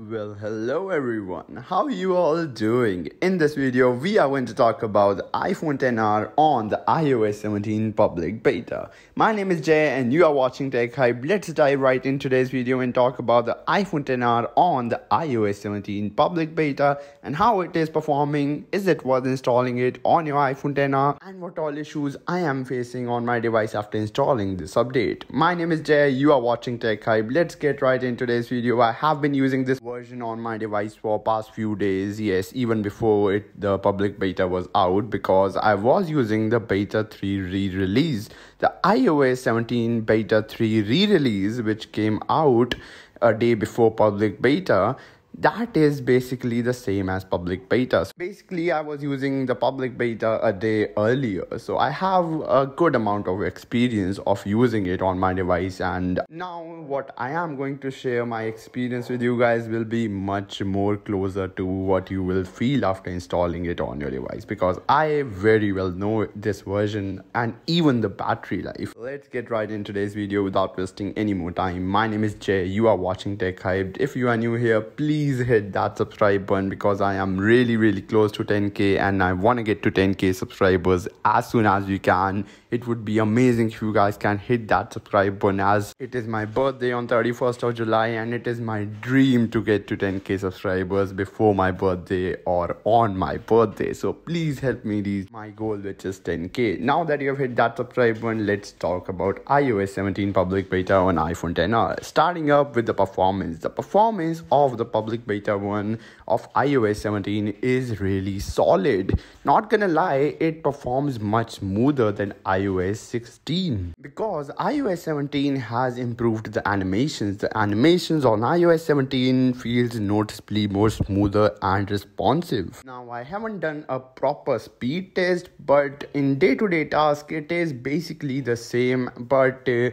Well, hello everyone. How are you all doing? In this video, we are going to talk about the iPhone XR on the iOS 17 public beta. My name is Jai and you are watching Tech Hyped. Let's dive right in today's video and talk about the iPhone XR on the iOS 17 public beta and how it is performing. Is it worth installing it on your iPhone XR? And what all issues I am facing on my device after installing this update. My name is Jai. You are watching Tech Hyped. Let's get right into today's video. I have been using this version on my device for past few days yes even before it the public beta was out because i was using the beta 3 re-release the ios 17 beta 3 re-release which came out a day before public beta that is basically the same as public beta. So basically, I was using the public beta a day earlier, so I have a good amount of experience of using it on my device. And now, what I am going to share my experience with you guys will be much more closer to what you will feel after installing it on your device because I very well know this version and even the battery life. Let's get right in today's video without wasting any more time. My name is Jai. You are watching Tech Hyped. If you are new here, please please hit that subscribe button because I am really really close to 10k and I want to get to 10k subscribers as soon as we can. It would be amazing if you guys can hit that subscribe button as it is my birthday on 31st of July and it is my dream to get to 10k subscribers before my birthday or on my birthday. So please help me reach my goal which is 10k. Now that you have hit that subscribe button, let's talk about iOS 17 public beta on iPhone XR. Starting up with the performance. The performance of the public public beta 1 of iOS 17 is really solid. Not gonna lie, it performs much smoother than iOS 16 because iOS 17 has improved the animations. The animations on iOS 17 feels noticeably more smoother and responsive. Now, I haven't done a proper speed test, but in day-to-day task, it is basically the same, but uh,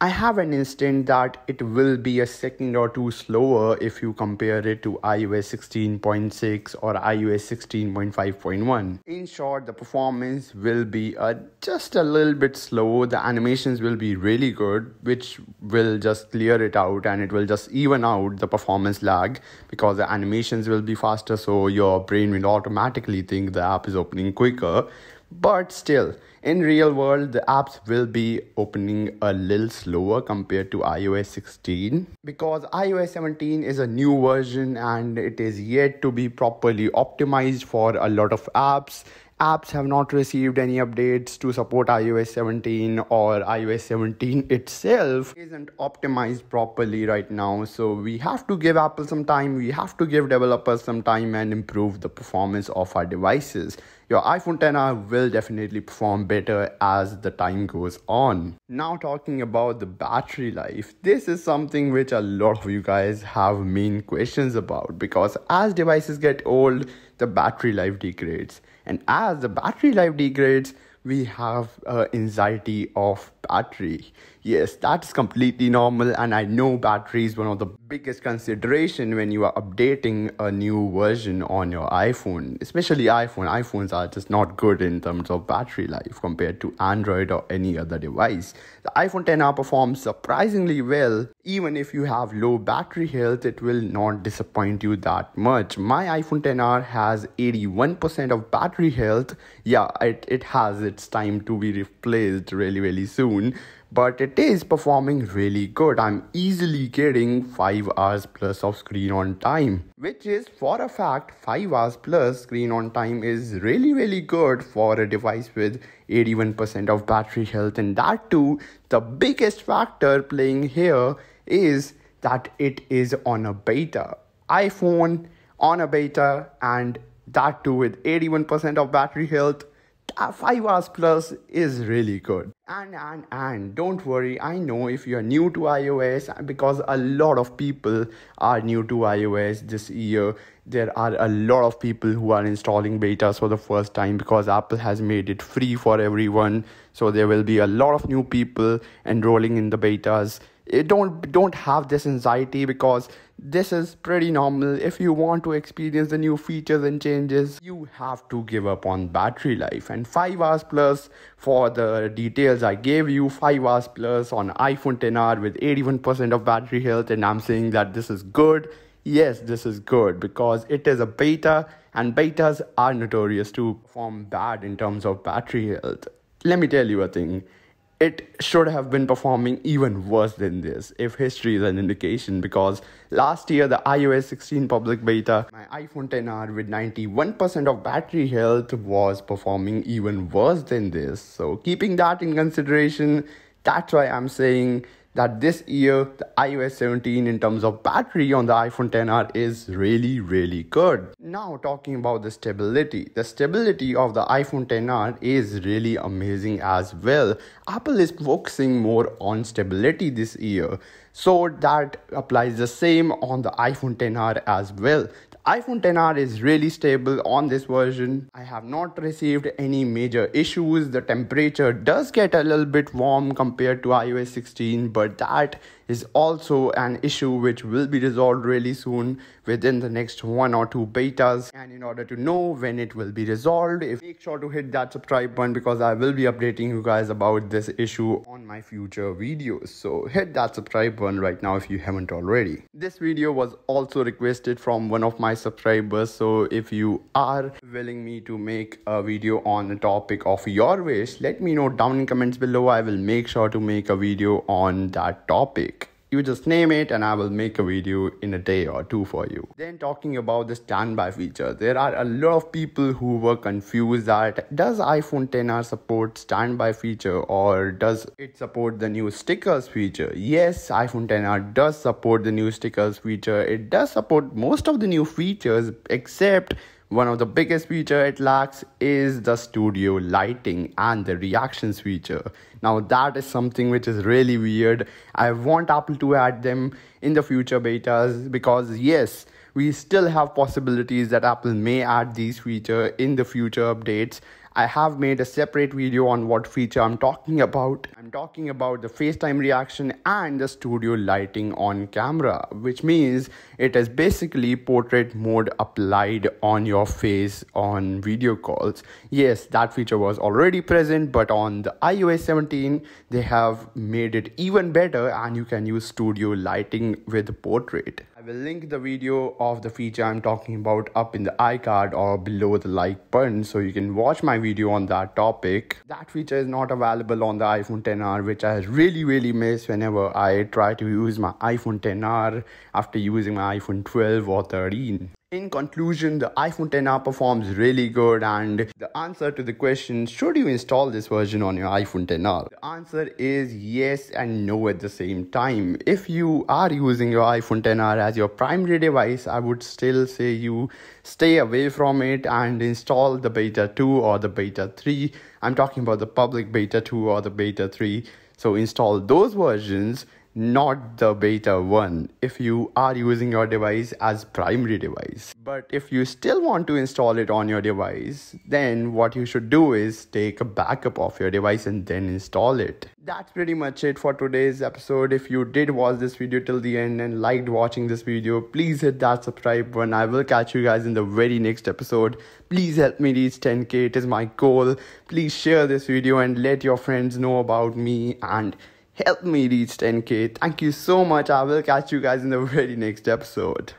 I have an instant that it will be a second or two slower if you compare it to iOS 16.6 or iOS 16.5.1. In short, the performance will be a, just a little bit slow. The animations will be really good, which will just clear it out and it will just even out the performance lag because the animations will be faster, so your brain will automatically think the app is opening quicker but still in real world the apps will be opening a little slower compared to ios 16 because ios 17 is a new version and it is yet to be properly optimized for a lot of apps apps have not received any updates to support iOS 17 or iOS 17 itself isn't optimized properly right now. So we have to give Apple some time, we have to give developers some time and improve the performance of our devices. Your iPhone XR will definitely perform better as the time goes on. Now talking about the battery life, this is something which a lot of you guys have main questions about because as devices get old, the battery life degrades and as the battery life degrades we have uh, anxiety of battery yes that's completely normal and i know battery is one of the biggest consideration when you are updating a new version on your iphone especially iphone. iphones are just not good in terms of battery life compared to android or any other device. The iphone XR performs surprisingly well. Even if you have low battery health it will not disappoint you that much. My iphone XR has 81% of battery health. Yeah it, it has its time to be replaced really really soon but it is performing really good. I'm easily getting 5 hours plus of screen on time, which is for a fact 5 hours plus screen on time is really really good for a device with 81% of battery health and that too the biggest factor playing here is that it is on a beta. iPhone on a beta and that too with 81% of battery health uh, 5 hours plus is really good. And and and don't worry i know if you're new to ios because a lot of people are new to ios this year there are a lot of people who are installing betas for the first time because apple has made it free for everyone. So there will be a lot of new people enrolling in the betas don't don't have this anxiety because this is pretty normal. If you want to experience the new features and changes you have to give up on battery life. And 5 hours plus for the details i gave you 5 hours plus on iphone XR with 81% of battery health and i'm saying that this is good. Yes, this is good because it is a beta and betas are notorious to perform bad in terms of battery health. Let me tell you a thing it should have been performing even worse than this if history is an indication because last year the iOS 16 public beta my iPhone XR with 91% of battery health was performing even worse than this. So keeping that in consideration that's why I'm saying that this year the iOS 17 in terms of battery on the iPhone XR is really really good. Now talking about the stability. The stability of the iPhone XR is really amazing as well. Apple is focusing more on stability this year. So that applies the same on the iPhone XR as well iPhone XR is really stable on this version. I have not received any major issues. The temperature does get a little bit warm compared to iOS 16, but that is also an issue which will be resolved really soon within the next one or two betas. And in order to know when it will be resolved, if make sure to hit that subscribe button because I will be updating you guys about this issue on my future videos. So hit that subscribe button right now if you haven't already. This video was also requested from one of my subscribers. So if you are willing me to make a video on a topic of your wish, let me know down in comments below. I will make sure to make a video on that topic you just name it and I will make a video in a day or two for you. Then talking about the standby feature, there are a lot of people who were confused that does iPhone XR support standby feature or does it support the new stickers feature? Yes, iPhone XR does support the new stickers feature. It does support most of the new features except one of the biggest feature it lacks is the studio lighting and the reactions feature. Now that is something which is really weird. I want Apple to add them in the future betas because yes, we still have possibilities that Apple may add these feature in the future updates I have made a separate video on what feature I'm talking about. I'm talking about the FaceTime reaction and the studio lighting on camera, which means it is basically portrait mode applied on your face on video calls. Yes, that feature was already present, but on the iOS 17, they have made it even better and you can use studio lighting with portrait. I will link the video of the feature I'm talking about up in the iCard or below the like button so you can watch my video on that topic. That feature is not available on the iPhone XR which I really really miss whenever I try to use my iPhone XR after using my iPhone 12 or 13. In conclusion, the iPhone XR performs really good and the answer to the question, should you install this version on your iPhone XR? The answer is yes and no at the same time. If you are using your iPhone 10R as your primary device, I would still say you stay away from it and install the beta 2 or the beta 3. I'm talking about the public beta 2 or the beta 3. So install those versions not the beta 1 if you are using your device as primary device. But if you still want to install it on your device then what you should do is take a backup of your device and then install it. That's pretty much it for today's episode. If you did watch this video till the end and liked watching this video please hit that subscribe button. I will catch you guys in the very next episode. Please help me reach 10k it is my goal. Please share this video and let your friends know about me and help me reach 10k. Thank you so much. I will catch you guys in the very next episode.